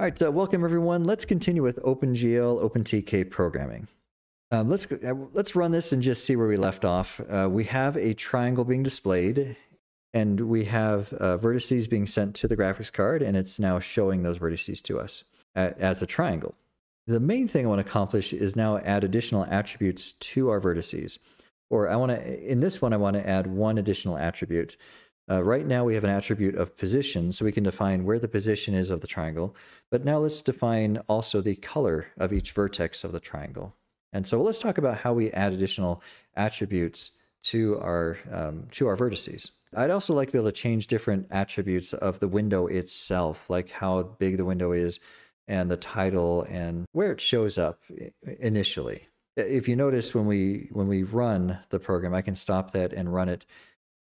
All right, so welcome everyone. Let's continue with OpenGL OpenTK programming. Um, let's uh, let's run this and just see where we left off. Uh, we have a triangle being displayed, and we have uh, vertices being sent to the graphics card, and it's now showing those vertices to us as a triangle. The main thing I want to accomplish is now add additional attributes to our vertices. Or I want to, in this one, I want to add one additional attribute. Uh, right now we have an attribute of position, so we can define where the position is of the triangle. But now let's define also the color of each vertex of the triangle. And so let's talk about how we add additional attributes to our, um, to our vertices. I'd also like to be able to change different attributes of the window itself, like how big the window is and the title and where it shows up initially. If you notice when we when we run the program, I can stop that and run it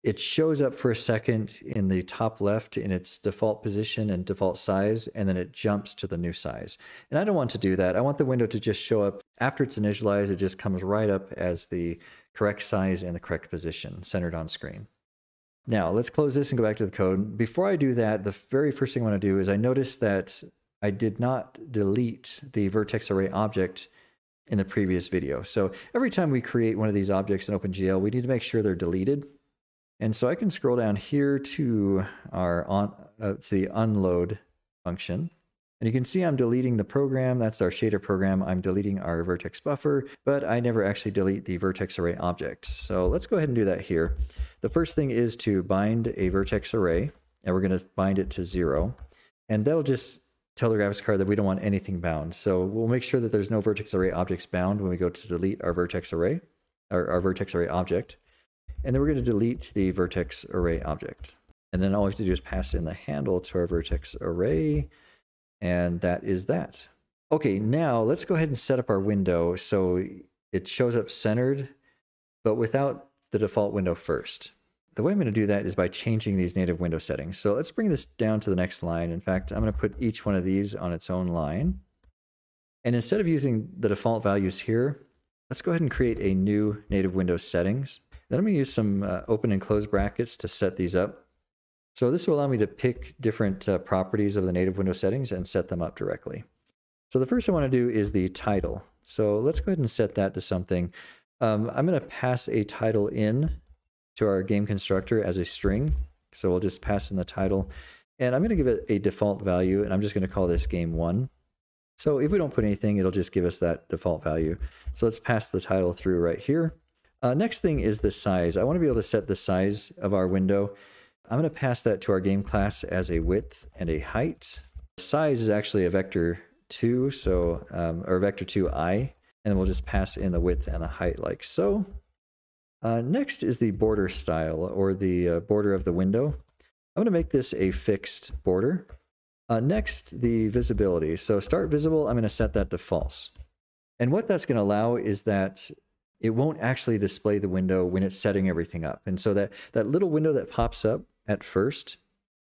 it shows up for a second in the top left in its default position and default size, and then it jumps to the new size. And I don't want to do that. I want the window to just show up after it's initialized, it just comes right up as the correct size and the correct position centered on screen. Now let's close this and go back to the code. Before I do that, the very first thing I want to do is I notice that I did not delete the vertex array object in the previous video. So every time we create one of these objects in OpenGL, we need to make sure they're deleted. And so I can scroll down here to our on, uh, unload function. And you can see I'm deleting the program. That's our shader program. I'm deleting our vertex buffer, but I never actually delete the vertex array object. So let's go ahead and do that here. The first thing is to bind a vertex array, and we're going to bind it to zero. And that'll just tell the graphics card that we don't want anything bound. So we'll make sure that there's no vertex array objects bound when we go to delete our vertex array, our vertex array object. And then we're going to delete the vertex array object. And then all we have to do is pass in the handle to our vertex array. And that is that. Okay, now let's go ahead and set up our window so it shows up centered, but without the default window first. The way I'm going to do that is by changing these native window settings. So let's bring this down to the next line. In fact, I'm going to put each one of these on its own line. And instead of using the default values here, let's go ahead and create a new native window settings. Then I'm going to use some uh, open and close brackets to set these up. So this will allow me to pick different uh, properties of the native window settings and set them up directly. So the first I want to do is the title. So let's go ahead and set that to something. Um, I'm going to pass a title in to our game constructor as a string. So we'll just pass in the title. And I'm going to give it a default value, and I'm just going to call this game one. So if we don't put anything, it'll just give us that default value. So let's pass the title through right here. Uh, next thing is the size. I want to be able to set the size of our window. I'm going to pass that to our game class as a width and a height. Size is actually a vector 2, so um, or vector 2i, and we'll just pass in the width and the height like so. Uh, next is the border style, or the uh, border of the window. I'm going to make this a fixed border. Uh, next, the visibility. So start visible, I'm going to set that to false. And what that's going to allow is that it won't actually display the window when it's setting everything up. And so that, that little window that pops up at first,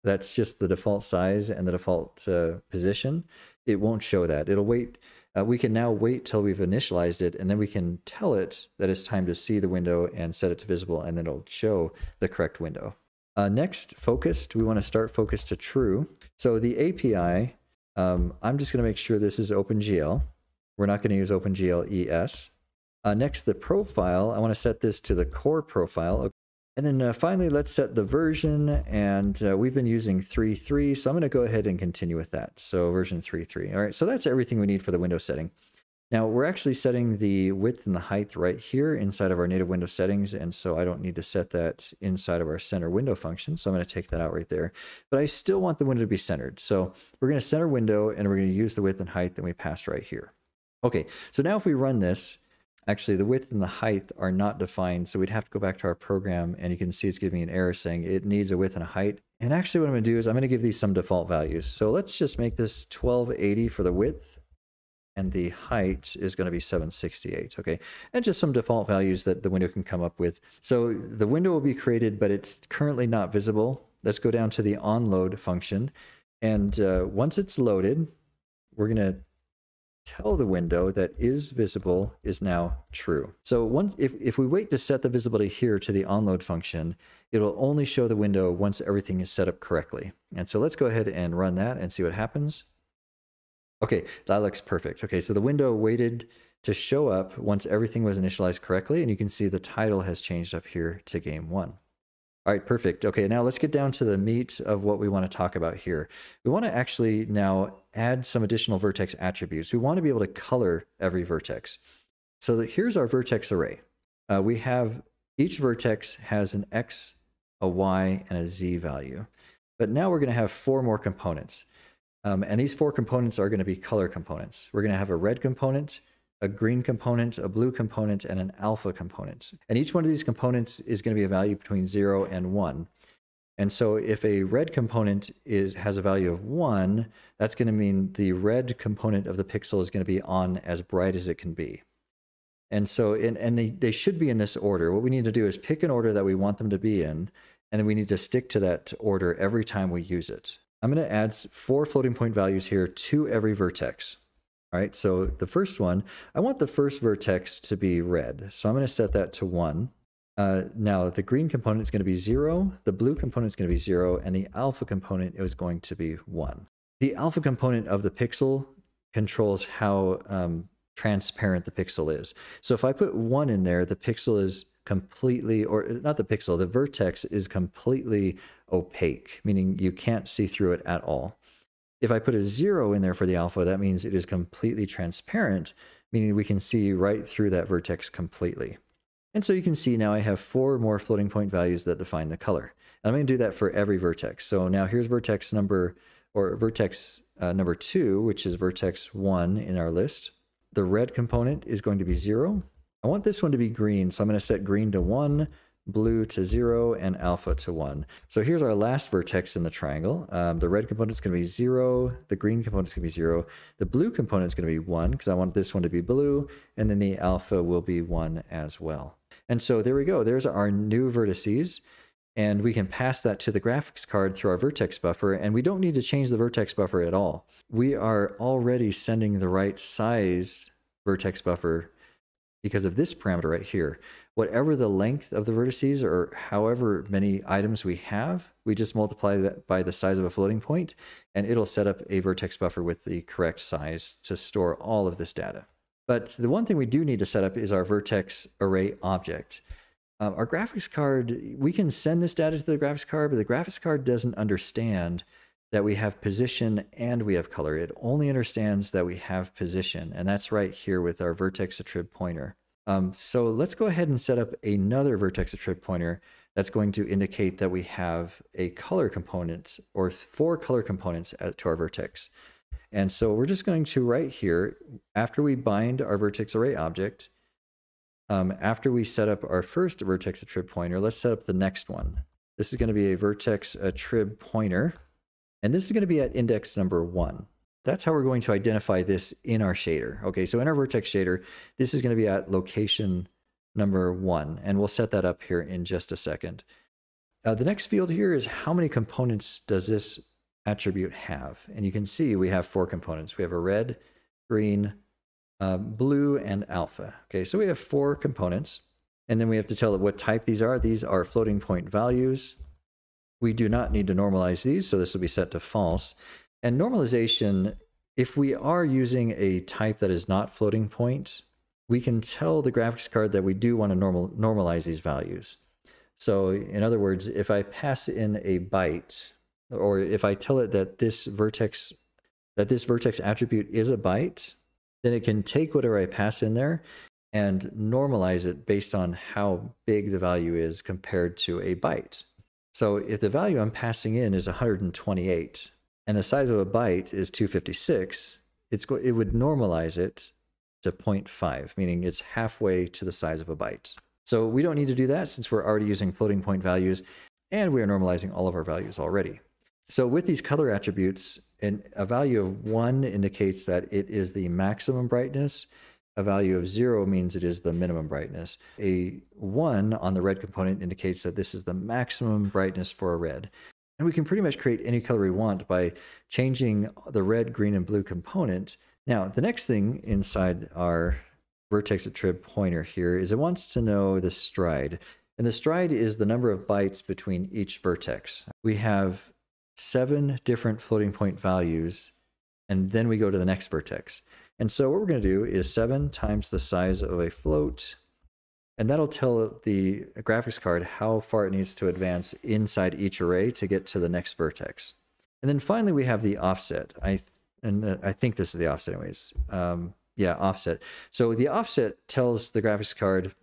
that's just the default size and the default uh, position. It won't show that. It'll wait. Uh, we can now wait till we've initialized it, and then we can tell it that it's time to see the window and set it to visible, and then it'll show the correct window. Uh, next, focused. We want to start focus to true. So the API, um, I'm just going to make sure this is OpenGL. We're not going to use OpenGL ES. Uh, next, the profile. I want to set this to the core profile. And then uh, finally, let's set the version. And uh, we've been using 3.3, so I'm going to go ahead and continue with that. So version 3.3. All right, so that's everything we need for the window setting. Now, we're actually setting the width and the height right here inside of our native window settings, and so I don't need to set that inside of our center window function, so I'm going to take that out right there. But I still want the window to be centered, so we're going to center window, and we're going to use the width and height that we passed right here. Okay, so now if we run this, actually the width and the height are not defined. So we'd have to go back to our program and you can see it's giving me an error saying it needs a width and a height. And actually what I'm gonna do is I'm gonna give these some default values. So let's just make this 1280 for the width and the height is going to be 768 okay and just some default values that the window can come up with so the window will be created but it's currently not visible let's go down to the onload function and uh, once it's loaded we're going to tell the window that is visible is now true. So once if, if we wait to set the visibility here to the onload function, it'll only show the window once everything is set up correctly. And so let's go ahead and run that and see what happens. Okay, that looks perfect. Okay, so the window waited to show up once everything was initialized correctly, and you can see the title has changed up here to game one. All right, perfect. Okay, now let's get down to the meat of what we want to talk about here. We want to actually now add some additional vertex attributes. We want to be able to color every vertex. So here's our vertex array. Uh, we have each vertex has an X, a Y, and a Z value. But now we're going to have four more components. Um, and these four components are going to be color components. We're going to have a red component, a green component, a blue component, and an alpha component. And each one of these components is going to be a value between 0 and 1. And so if a red component is has a value of 1, that's going to mean the red component of the pixel is going to be on as bright as it can be. And so, and, and they, they should be in this order. What we need to do is pick an order that we want them to be in, and then we need to stick to that order every time we use it. I'm going to add four floating point values here to every vertex. All right, so the first one, I want the first vertex to be red. So I'm going to set that to 1. Uh, now, the green component is going to be 0, the blue component is going to be 0, and the alpha component is going to be 1. The alpha component of the pixel controls how um, transparent the pixel is. So if I put 1 in there, the pixel is completely, or not the pixel, the vertex is completely opaque, meaning you can't see through it at all. If I put a zero in there for the alpha, that means it is completely transparent, meaning we can see right through that vertex completely. And so you can see now I have four more floating point values that define the color. And I'm going to do that for every vertex. So now here's vertex number, or vertex uh, number two, which is vertex one in our list. The red component is going to be zero. I want this one to be green, so I'm going to set green to one, blue to 0, and alpha to 1. So here's our last vertex in the triangle. Um, the red component is going to be 0, the green component is going to be 0, the blue component is going to be 1 because I want this one to be blue, and then the alpha will be 1 as well. And so there we go. There's our new vertices. And we can pass that to the graphics card through our vertex buffer, and we don't need to change the vertex buffer at all. We are already sending the right size vertex buffer because of this parameter right here. Whatever the length of the vertices or however many items we have, we just multiply that by the size of a floating point and it'll set up a vertex buffer with the correct size to store all of this data. But the one thing we do need to set up is our vertex array object. Um, our graphics card, we can send this data to the graphics card, but the graphics card doesn't understand that we have position and we have color. It only understands that we have position, and that's right here with our vertex attrib pointer. Um, so let's go ahead and set up another vertex attrib pointer that's going to indicate that we have a color component or four color components to our vertex. And so we're just going to right here, after we bind our vertex array object, um, after we set up our first vertex attrib pointer, let's set up the next one. This is going to be a vertex attrib pointer. And this is going to be at index number one. That's how we're going to identify this in our shader. Okay, so in our vertex shader, this is going to be at location number one, and we'll set that up here in just a second. Uh, the next field here is how many components does this attribute have? And you can see we have four components. We have a red, green, uh, blue, and alpha. Okay, so we have four components, and then we have to tell it what type these are. These are floating point values. We do not need to normalize these, so this will be set to false. And normalization, if we are using a type that is not floating point, we can tell the graphics card that we do want to normal, normalize these values. So in other words, if I pass in a byte, or if I tell it that this vertex that this vertex attribute is a byte, then it can take whatever I pass in there and normalize it based on how big the value is compared to a byte. So if the value I'm passing in is 128 and the size of a byte is 256, it's go- it would normalize it to 0.5, meaning it's halfway to the size of a byte. So we don't need to do that since we're already using floating point values and we are normalizing all of our values already. So with these color attributes, and a value of 1 indicates that it is the maximum brightness a value of zero means it is the minimum brightness. A one on the red component indicates that this is the maximum brightness for a red. And we can pretty much create any color we want by changing the red, green, and blue component. Now, the next thing inside our vertex attrib pointer here is it wants to know the stride. And the stride is the number of bytes between each vertex. We have seven different floating point values and then we go to the next vertex. And so what we're going to do is 7 times the size of a float, and that'll tell the graphics card how far it needs to advance inside each array to get to the next vertex. And then finally we have the offset. I and the, I think this is the offset anyways. Um, yeah, offset. So the offset tells the graphics card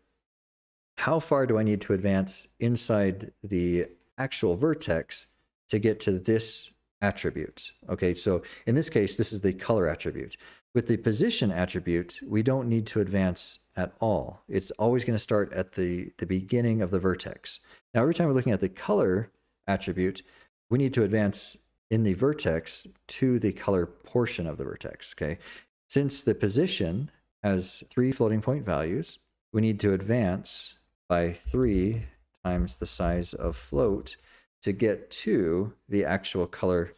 how far do I need to advance inside the actual vertex to get to this attribute. Okay, so in this case, this is the color attribute. With the position attribute, we don't need to advance at all. It's always going to start at the, the beginning of the vertex. Now, every time we're looking at the color attribute, we need to advance in the vertex to the color portion of the vertex. Okay, since the position has three floating point values, we need to advance by three times the size of float to get to the actual color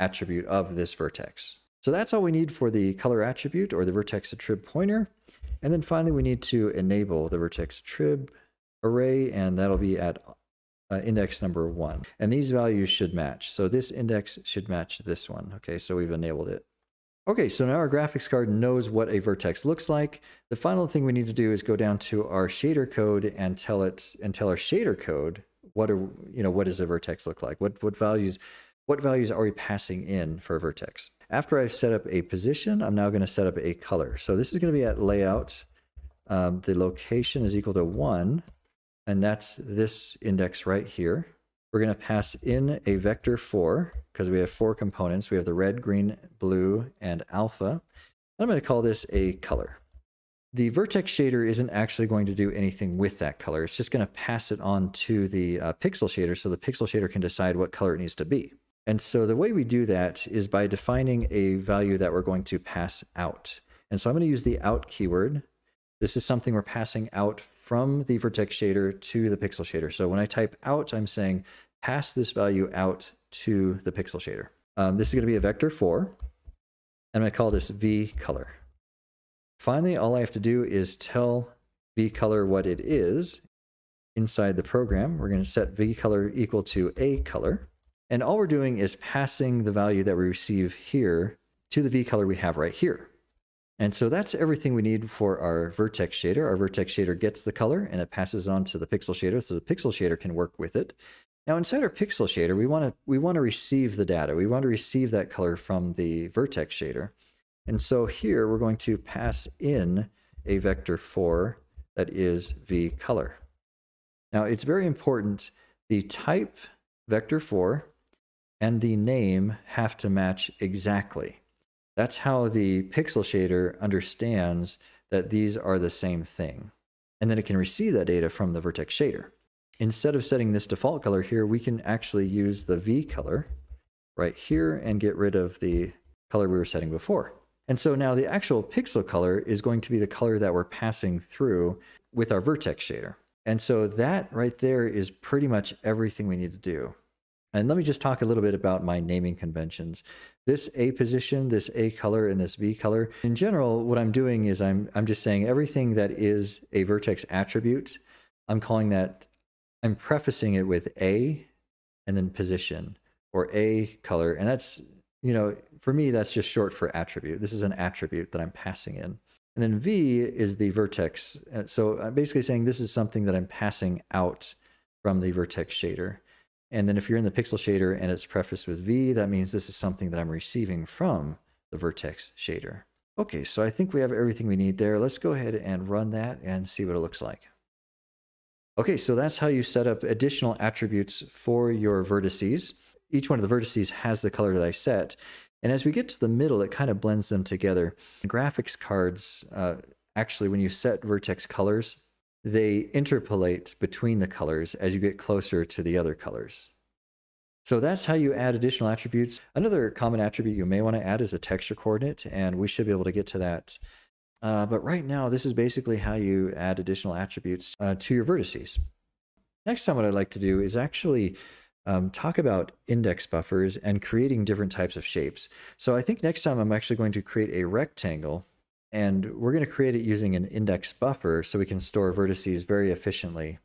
attribute of this vertex. So that's all we need for the color attribute or the vertex attrib pointer. And then finally, we need to enable the vertex attrib array, and that'll be at uh, index number one. And these values should match. So this index should match this one. Okay, so we've enabled it. Okay, so now our graphics card knows what a vertex looks like. The final thing we need to do is go down to our shader code and tell it and tell our shader code what are you know what does a vertex look like? What what values what values are we passing in for a vertex? After I've set up a position, I'm now going to set up a color. So this is going to be at layout. Um, the location is equal to one, and that's this index right here. We're going to pass in a vector 4 because we have four components. We have the red, green, blue, and alpha. I'm going to call this a color. The vertex shader isn't actually going to do anything with that color. It's just going to pass it on to the uh, pixel shader so the pixel shader can decide what color it needs to be. And so the way we do that is by defining a value that we're going to pass out. And so I'm going to use the out keyword. This is something we're passing out from the vertex shader to the pixel shader. So when I type out, I'm saying pass this value out to the pixel shader. Um, this is going to be a vector 4. And I'm going to call this v color. Finally, all I have to do is tell v color what it is inside the program. We're going to set v color equal to a color. And all we're doing is passing the value that we receive here to the v color we have right here. And so that's everything we need for our vertex shader. Our vertex shader gets the color and it passes on to the pixel shader so the pixel shader can work with it. Now inside our pixel shader, we want to we want to receive the data. We want to receive that color from the vertex shader. And so here we're going to pass in a vector 4 that is v color. Now it's very important the type vector 4 and the name have to match exactly. That's how the pixel shader understands that these are the same thing. And then it can receive that data from the vertex shader. Instead of setting this default color here, we can actually use the V color right here and get rid of the color we were setting before. And so now the actual pixel color is going to be the color that we're passing through with our vertex shader. And so that right there is pretty much everything we need to do. And let me just talk a little bit about my naming conventions. This A position, this A color, and this V color. In general, what I'm doing is I'm, I'm just saying everything that is a vertex attribute, I'm calling that, I'm prefacing it with A and then position or A color. And that's, you know, for me, that's just short for attribute. This is an attribute that I'm passing in. And then V is the vertex. Uh, so I'm basically saying this is something that I'm passing out from the vertex shader. And then if you're in the pixel shader and it's prefaced with V, that means this is something that I'm receiving from the vertex shader. Okay, so I think we have everything we need there. Let's go ahead and run that and see what it looks like. Okay, so that's how you set up additional attributes for your vertices. Each one of the vertices has the color that I set. And as we get to the middle, it kind of blends them together. The graphics cards, uh, actually, when you set vertex colors, they interpolate between the colors as you get closer to the other colors. So that's how you add additional attributes. Another common attribute you may want to add is a texture coordinate, and we should be able to get to that. Uh, but right now, this is basically how you add additional attributes uh, to your vertices. Next time, what I'd like to do is actually um, talk about index buffers and creating different types of shapes. So I think next time I'm actually going to create a rectangle and we're going to create it using an index buffer so we can store vertices very efficiently.